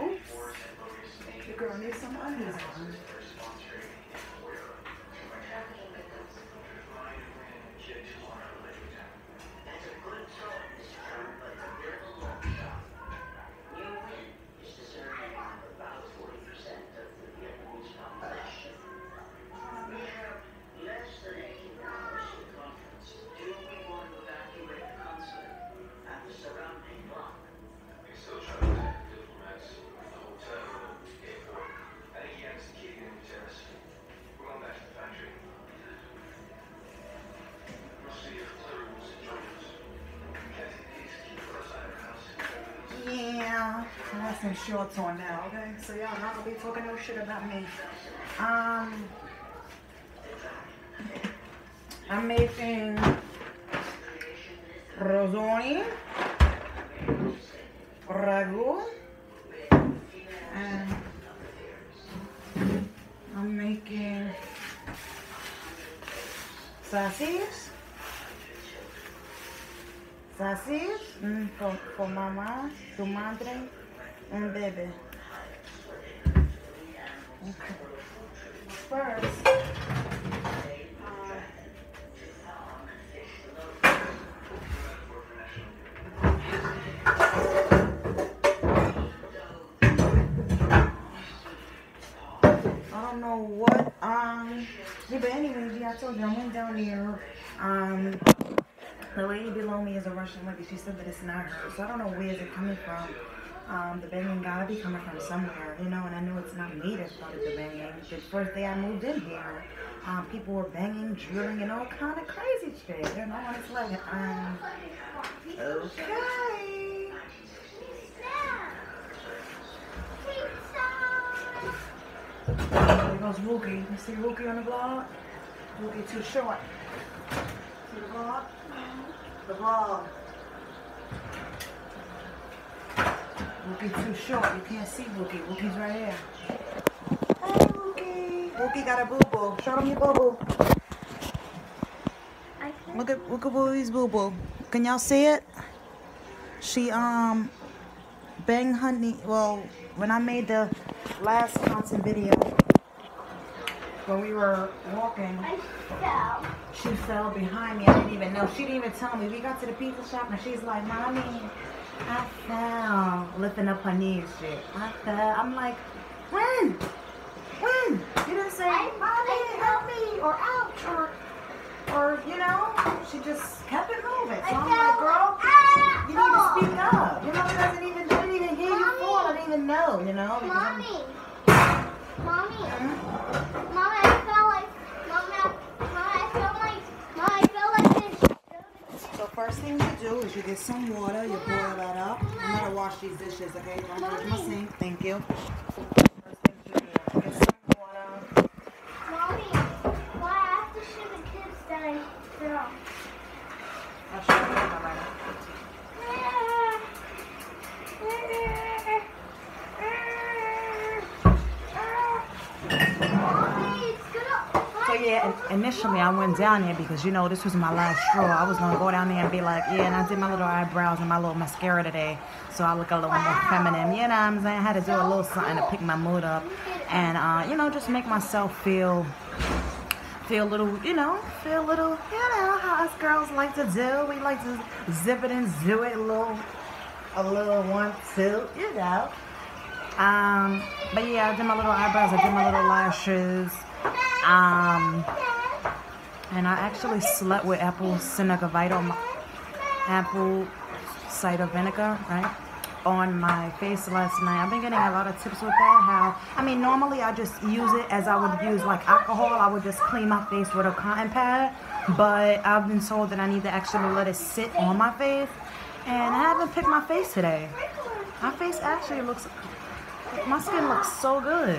oops. The girl needs some undies on. Some shorts on now, okay? So y'all not gonna be talking no shit about me. Um, I'm making rosoni, ragu, and I'm making sausage. Sausage mm, for, for mama, tu madre, and baby. First, I don't know what, um, yeah, but anyway, yeah, I told you I went down there, um, the lady below me is a Russian lady. She said that it's not her. So I don't know where is it coming from. Um, the banging gotta be coming from somewhere, you know, and I know it's not me that started the banging. The first day I moved in here, um, people were banging, drilling, and all kind of crazy shit, you know, and it's like, um, okay. There goes Wookie. You see Wookie on the vlog? Wookie too short. See the vlog? The vlog. Wookie too short. You can't see Wookie. Wookie's right here. Hey Wookie. Wookie got a boo boo. Show them your boo boo. Look at look at Wookie's boo boo. Can y'all see it? She um bang honey. Well, when I made the last content video when we were walking. She fell behind me. I didn't even know. She didn't even tell me. We got to the pizza shop and she's like, Mommy, I fell. Lifting up her knees shit. I fell. I'm like, when? When? You didn't say, Mommy, help me, or ouch, or, or, you know, she just kept it moving. So I'm like, girl, you need to speak up. You know, it doesn't even, I didn't even hear you fall. I didn't even know, you know. because I'm- Mommy. Mommy. Mommy, I felt like. Mommy, Mommy, I felt like. Mommy, I felt like this. So first thing you do is you get some water, you boil that up. I'm gonna wash these dishes, okay? Don't touch my sink. Thank you. I went down there because you know this was my last straw. I was gonna go down there and be like, yeah, and I did my little eyebrows and my little mascara today, so I look a little more feminine. You know what I'm saying? I had to do a little something to pick my mood up, and uh, you know, just make myself feel feel a little, you know, feel a little, you know, how us girls like to do. We like to zip it and do it a little, a little one, two, you know. Um, but yeah, I did my little eyebrows, I did my little lashes. Um, and I actually slept with apple vital, apple cider vinegar, right? On my face last night. I've been getting a lot of tips with that. How, I mean, normally I just use it as I would use like alcohol. I would just clean my face with a cotton pad. But I've been told that I need to actually let it sit on my face. And I haven't picked my face today. My face actually looks, my skin looks so good.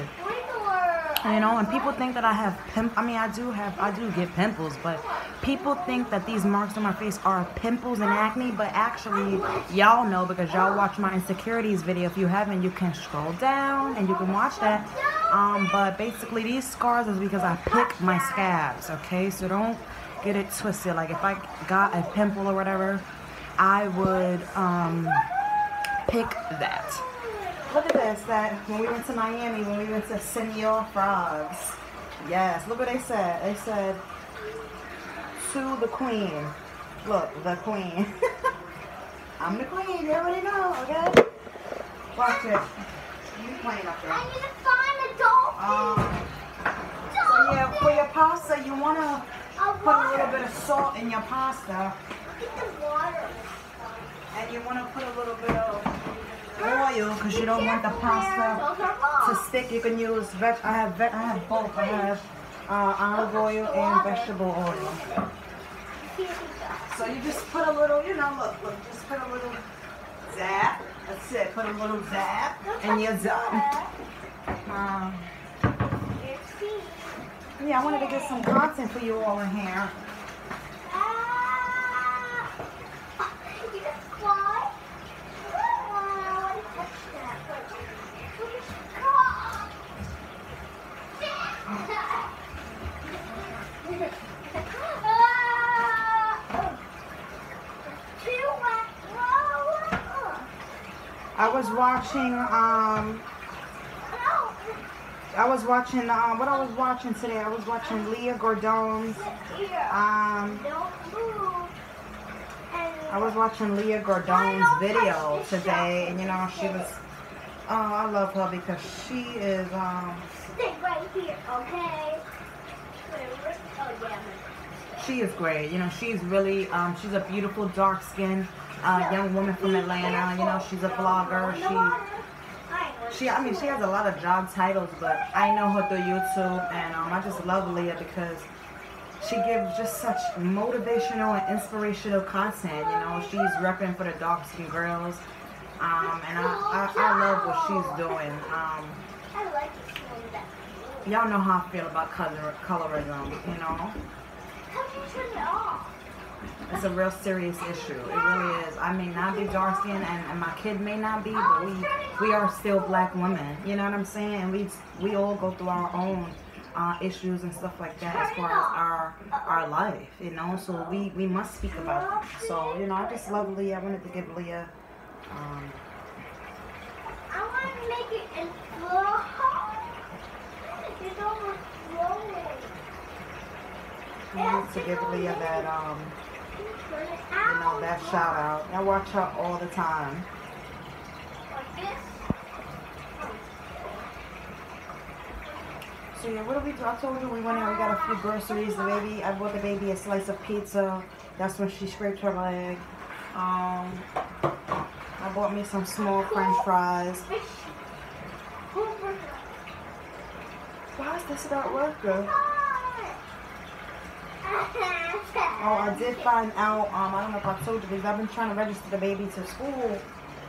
You know, and people think that I have pimp. I mean, I do have, I do get pimples, but people think that these marks on my face are pimples and acne. But actually, y'all know because y'all watch my insecurities video. If you haven't, you can scroll down and you can watch that. Um, but basically, these scars is because I pick my scabs. Okay, so don't get it twisted. Like if I got a pimple or whatever, I would um pick that. Look at this, that when we went to Miami, when we went to Senor Frogs. Yes, look what they said. They said, to the queen. Look, the queen. I'm the queen, you already know, okay? Watch it. You playing up there. I need to find the dolphin. Um, so yeah, for your pasta, you want to A put a little bit of salt in your pasta. Get the water. And you want to put a little bit of oil because you don't want the pasta to stick. You can use veg. I have veg. I have both. I have uh, olive oil and vegetable oil. So you just put a little. You know, look, look. Just put a little zap. That's it. Put a little zap, and you're done. Um, yeah, I wanted to get some content for you all in here. Ah! You just fly? Oh, I want to touch that. Wait. Look at- Ah! Two wet row. I was watching. Um, I was watching. Um, what I was watching today. I was watching Leah Gordon's. Um, Don't move. And I was watching Leah Gordon's video today, and you know she was. Oh, I love her because she is. Um, Stay right here, okay? Oh, yeah. she is great. You know, she's really. Um, she's a beautiful, dark skinned uh, young woman from Atlanta. You know, she's a blogger. She. She, I mean, she has a lot of job titles, but I know her through YouTube, and um, I just love Leah because she gives just such motivational and inspirational content. You know, she's repping for the dark skinned girls, um, and I, I, I love what she's doing. Um, y'all know how I feel about color, colorism. You know, How do you turn it off? It's a real serious issue. It really is. I may not be dark skinned, and, and my kid may not be, but we we are still black women. You know what I'm saying? And we we all go through our own uh, issues and stuff like that as far as our our life. You know, so we we must speak about it. So you know, I just love Leah. I wanted to give Leah. Um, I want to make it. It's overflowing. I wanted to give Leah that um, you know, that shout out. I watch her all the time. So yeah, what do we do? I told you we went out, we got a few groceries. The baby, I bought the baby a slice of pizza. That's when she scraped her leg. Um, I bought me some small French fries. Why is this not working? Oh, I did find out. Um, I don't know if I told you because I've been trying to register the baby to school,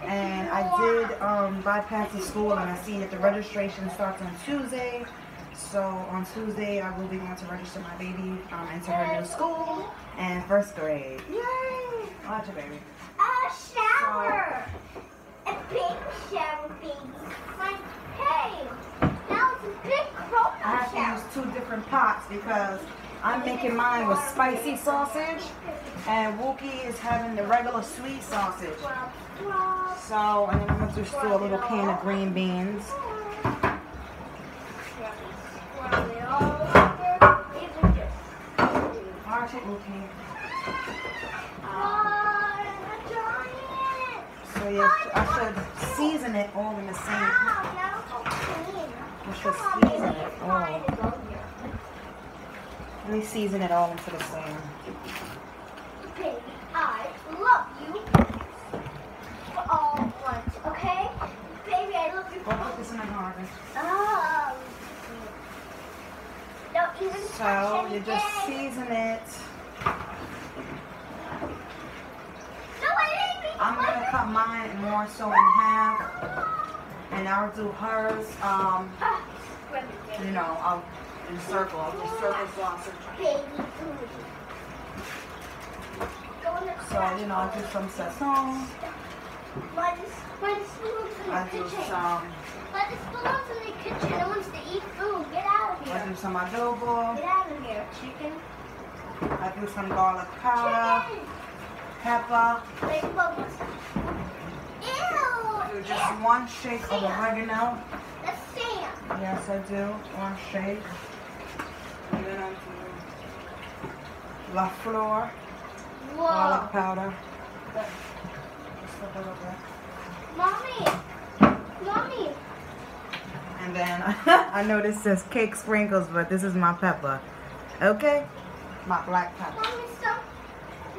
and I did um bypass the school, and I see that the registration starts on Tuesday. So on Tuesday, I will be going to register my baby um, into her new school and first grade. Yay! Watch it, baby. A shower. A big shower, baby. Like, hey, now it's a big crocodile I have to use two different pots because I'm making mine with spicy sausage, and Wookie is having the regular sweet sausage. So, and then I'm gonna just do a little can of green beans. Watch Wookie. So yeah, I should season it all in the same. I should season it all. Me season it all into the same. Baby, I love you for all once, okay? Baby, I love you for put this in the garden. Oh. Don't even So you just season it. No, I didn't mean I'm gonna cut mine more so in half, and I'll do hers. Um, Ah, you know, I'll in circle. I'll do circle sausage. Baby food. Go in the So you know, I'll do some sazon. Why the, why the in the I do kitchen? some. Why the spoons in the kitchen? No one's to eat food. Get out of here. I do some adobo. Get out of here, chicken. I do some garlic powder, Chicken. pepper. Big bubbles. Ew. do just one shake of the oregano. That's Sam. Yes, I do. One shake. And then I do La Flor, garlic Whoa. powder. Just a. Mommy. Mommy. And then I know this says cake sprinkles, but this is my pepper. Okay? My black pepper. Mommy, some.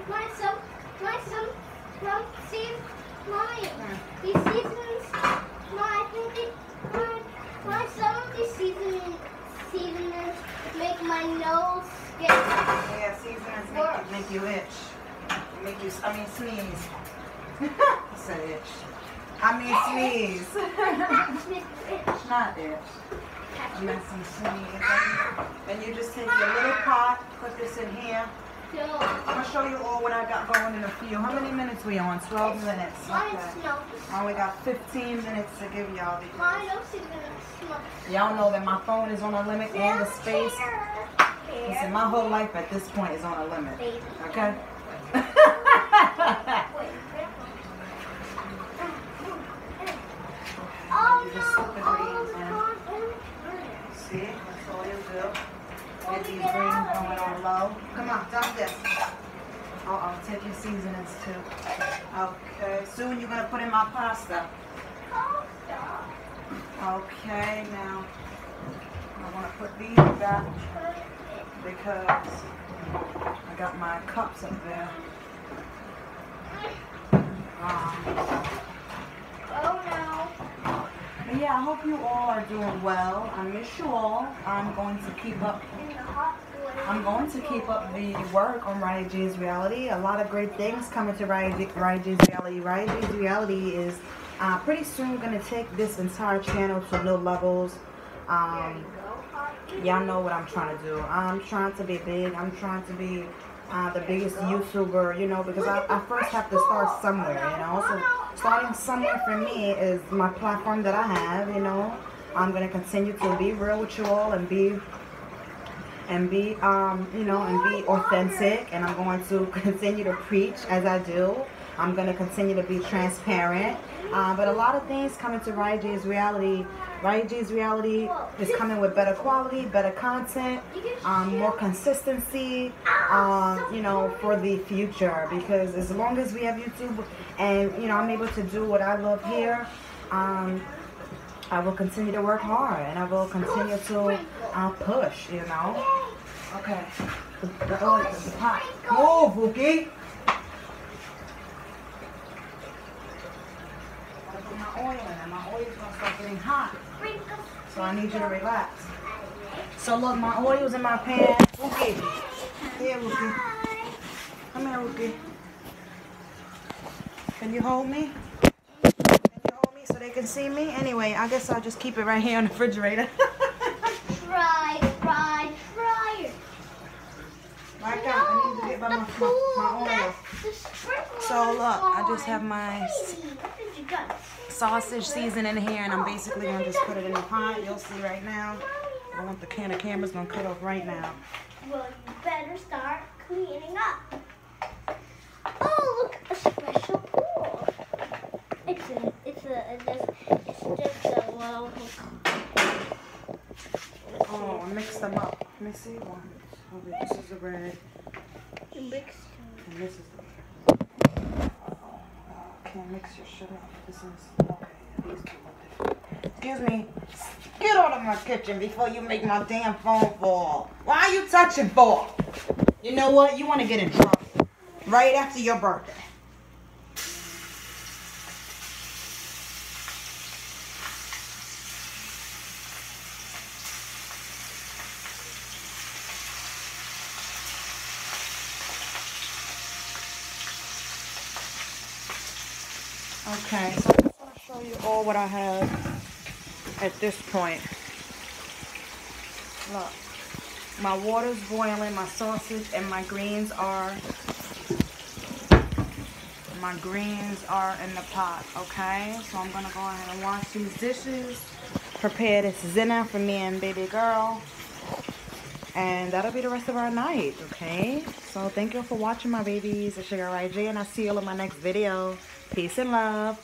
My some. My some. Some seeds. Mommy. These seasons. My, I think it. My, my some of these seasoning seasonings make my nose Yeah, seasonings make you, make you itch. Make you, I mean, sneeze. I said itch. I mean, sneeze. Not itch. I meant some sneeze. And you just take your little pot, put this in here. I'm going to show you all what I got going in a few. How many minutes we on? 12 minutes. my Okay. I only got 15 minutes to give y'all My because nose is gonna smell. y'all know that my phone is on a limit and the space. Listen, my whole life at this point is on a limit. Okay? No! just slip the greens it's in. gone in. See, that's all you do. Get these greens going on low. Come on, dump this. Uh oh, I'll take your seasonings too. Okay, soon you're gonna put in my pasta. Stop. Okay, now I wanna put these back because I got my cups up there. Um, Oh no. but yeah, I hope you all are doing well. I miss you all. I'm going to keep up In the hot water. I'm going to keep up the work on Riahjay's reality. A lot of great things coming to Riahjay's reality. Riot G's reality is uh, pretty soon going to take this entire channel to new levels. Um, y'all know what I'm trying to do. I'm trying to be big. I'm trying to be uh, the biggest YouTuber, you know, because I, I first have to start somewhere, you know. So starting somewhere for me is my platform that I have, you know. I'm going to continue to be real with you all and be and be um you know and be authentic and i'm going to continue to preach as i do i'm going to continue to be transparent uh, but a lot of things coming to Riahjay's reality Riahjay's reality is coming with better quality better content um, more consistency um, you know for the future because as long as we have youtube and you know i'm able to do what i love here um, I will continue to work hard and I will continue to uh, push, you know. Okay. Pot. Move, Wookie. Gotta put my oil in there. My oil's gonna start getting hot. So I need you to relax. So look, my oil's in my pan. Wookie. Here, Wookie. Come here, Wookie. Can you hold me? Can you hold me so they can see me? Anyway, I guess I'll just keep it right here on the refrigerator. Try, try, try. Right out. I need to get my, my, my, my oil. So, look, I just have my Sausage seasoning in here, and I'm basically gonna just put it in the pot. You'll see right now. I want the can of camera's gonna cut off right now. Well, you better start cleaning up. Oh, look, a special pool. It's a, it's a, it's just, it's just a little. Oh, I mixed them up. Let me see one. Okay, this is the red, Mixed. and this is the. Can't mix your shit up. This is okay. These two. Excuse me. Get out of my kitchen before you make my damn phone fall. Why are you touching for? You know what? You want to get in trouble right after your birthday. Okay, so I'm just gonna show you all what I have at this point. Look, my water's boiling, my sausage and my greens are my greens are in the pot, okay? So I'm gonna go ahead and wash these dishes, prepare this dinner for me and baby girl. And that'll be the rest of our night, okay? So thank you for watching my babies. It's your girl YJ, and I'll see you all in my next video. Peace and love.